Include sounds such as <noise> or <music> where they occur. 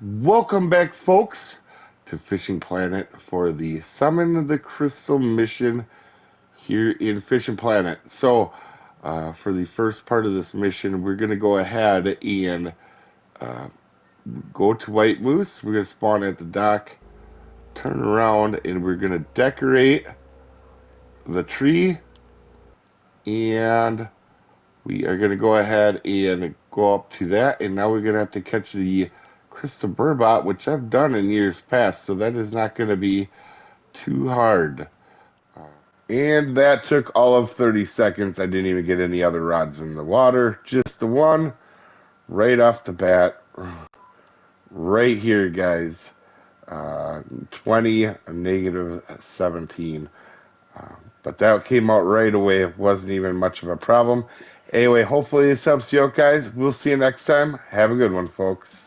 Welcome back, folks, to Fishing Planet for the Summon of the Crystal mission here in Fishing Planet. So, uh, for the first part of this mission, we're going to go ahead and uh, go to White Moose. We're going to spawn at the dock, turn around, and we're going to decorate the tree. And we are going to go ahead and go up to that. And now we're going to have to catch the Crystal Burbot, which I've done in years past, so that is not going to be too hard. Uh, and that took all of 30 seconds. I didn't even get any other rods in the water, just the one right off the bat. <sighs> Right here, guys. Uh, 20, negative 17. Uh, but that came out right away. It wasn't even much of a problem. Anyway, hopefully this helps you out, guys. We'll see you next time. Have a good one, folks.